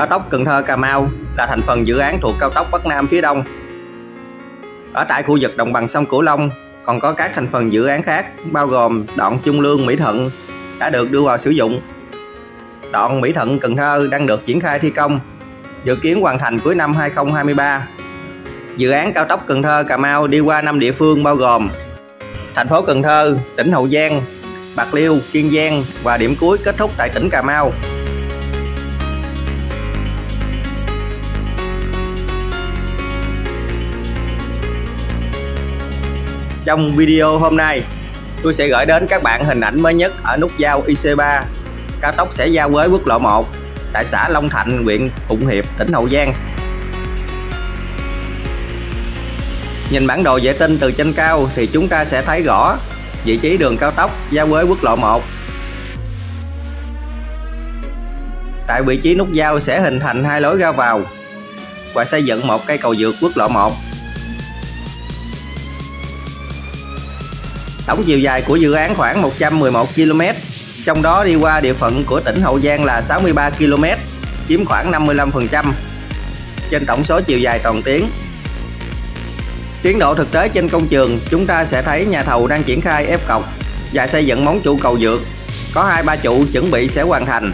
Cao tốc Cần Thơ Cà Mau là thành phần dự án thuộc cao tốc Bắc Nam phía Đông. Ở tại khu vực đồng bằng sông Cửu Long còn có các thành phần dự án khác bao gồm đoạn Trung Lương Mỹ Thuận đã được đưa vào sử dụng. Đoạn Mỹ Thuận Cần Thơ đang được triển khai thi công, dự kiến hoàn thành cuối năm 2023. Dự án cao tốc Cần Thơ Cà Mau đi qua 5 địa phương bao gồm thành phố Cần Thơ, tỉnh Hậu Giang, Bạc Liêu, Kiên Giang và điểm cuối kết thúc tại tỉnh Cà Mau. Trong video hôm nay, tôi sẽ gửi đến các bạn hình ảnh mới nhất ở nút giao IC3 cao tốc sẽ giao với quốc lộ 1 tại xã Long Thạnh, huyện Phụng Hiệp, tỉnh Hậu Giang. Nhìn bản đồ vệ tinh từ trên cao thì chúng ta sẽ thấy rõ vị trí đường cao tốc giao với quốc lộ 1. Tại vị trí nút giao sẽ hình thành hai lối ra vào và xây dựng một cây cầu vượt quốc lộ 1. Tổng chiều dài của dự án khoảng 111 km, trong đó đi qua địa phận của tỉnh Hậu Giang là 63 km, chiếm khoảng 55% trên tổng số chiều dài toàn tuyến. Tiến độ thực tế trên công trường, chúng ta sẽ thấy nhà thầu đang triển khai ép cọc và xây dựng móng trụ cầu vượt. Có hai ba trụ chuẩn bị sẽ hoàn thành.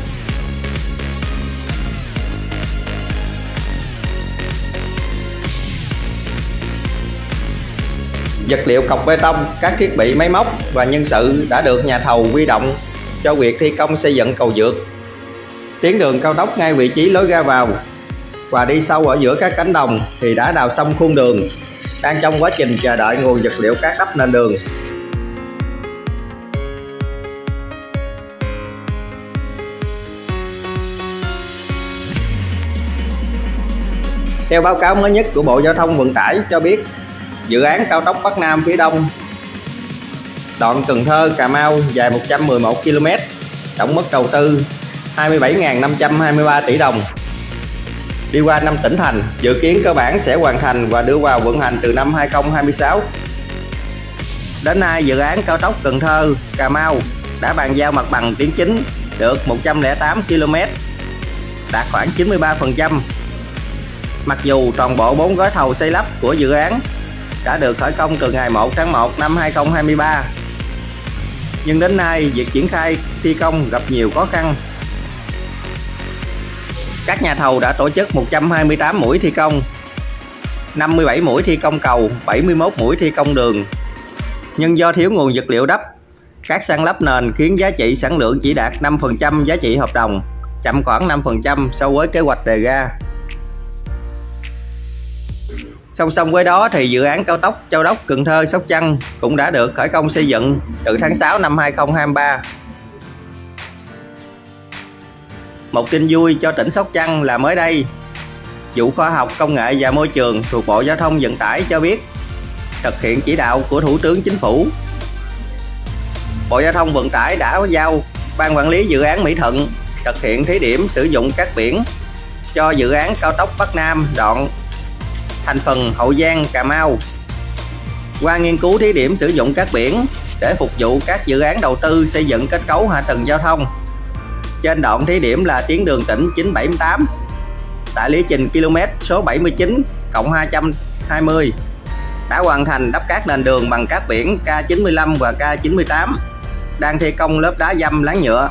Vật liệu cọc bê tông, các thiết bị máy móc và nhân sự đã được nhà thầu huy động cho việc thi công xây dựng cầu vượt. Tuyến đường cao tốc ngay vị trí lối ra vào và đi sâu ở giữa các cánh đồng thì đã đào xong khuôn đường đang trong quá trình chờ đợi nguồn vật liệu cát đắp nền đường. Theo báo cáo mới nhất của Bộ Giao thông Vận tải cho biết, dự án cao tốc Bắc Nam phía Đông đoạn Cần Thơ Cà Mau dài 111 km, tổng mức đầu tư 27.523 tỷ đồng đi qua 5 tỉnh thành, dự kiến cơ bản sẽ hoàn thành và đưa vào vận hành từ năm 2026. Đến nay, dự án cao tốc Cần Thơ, Cà Mau đã bàn giao mặt bằng tuyến chính được 108 km, đạt khoảng 93%. Mặc dù toàn bộ 4 gói thầu xây lắp của dự án đã được khởi công từ ngày 1 tháng 1 năm 2023, nhưng đến nay việc triển khai thi công gặp nhiều khó khăn. Các nhà thầu đã tổ chức 128 mũi thi công 57 mũi thi công cầu 71 mũi thi công đường. Nhưng do thiếu nguồn vật liệu đắp các san lấp nền khiến giá trị sản lượng chỉ đạt 5% giá trị hợp đồng chậm khoảng 5% so với kế hoạch đề ra. Song song với đó thì dự án cao tốc Châu Đốc Cần Thơ Sóc Trăng cũng đã được khởi công xây dựng từ tháng 6 năm 2023 Một tin vui cho tỉnh Sóc Trăng là mới đây, vụ khoa học công nghệ và môi trường thuộc Bộ Giao thông Vận tải cho biết thực hiện chỉ đạo của Thủ tướng Chính phủ. Bộ Giao thông Vận tải đã giao Ban quản lý dự án Mỹ Thuận thực hiện thí điểm sử dụng các biển cho dự án cao tốc Bắc Nam đoạn thành phần Hậu Giang Cà Mau. Qua nghiên cứu thí điểm sử dụng các biển để phục vụ các dự án đầu tư xây dựng kết cấu hạ tầng giao thông. Trên đoạn thí điểm là tuyến đường tỉnh 978 tại lý trình km số 79 cộng 220 đã hoàn thành đắp cát nền đường bằng cát biển K95 và K98 đang thi công lớp đá dăm láng nhựa.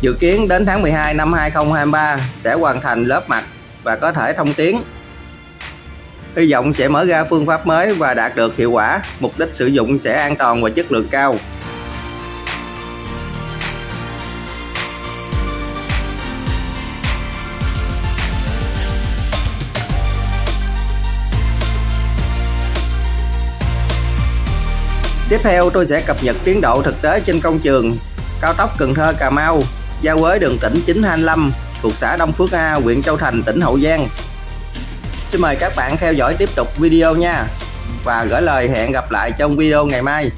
Dự kiến đến tháng 12 năm 2023 sẽ hoàn thành lớp mặt và có thể thông tuyến hy vọng sẽ mở ra phương pháp mới và đạt được hiệu quả. Mục đích sử dụng sẽ an toàn và chất lượng cao. Tiếp theo tôi sẽ cập nhật tiến độ thực tế trên công trường. Cao tốc Cần Thơ Cà Mau giao với đường tỉnh 925 thuộc xã Đông Phước A, huyện Châu Thành, tỉnh Hậu Giang. Xin mời các bạn theo dõi tiếp tục video nha và gửi lời hẹn gặp lại trong video ngày mai.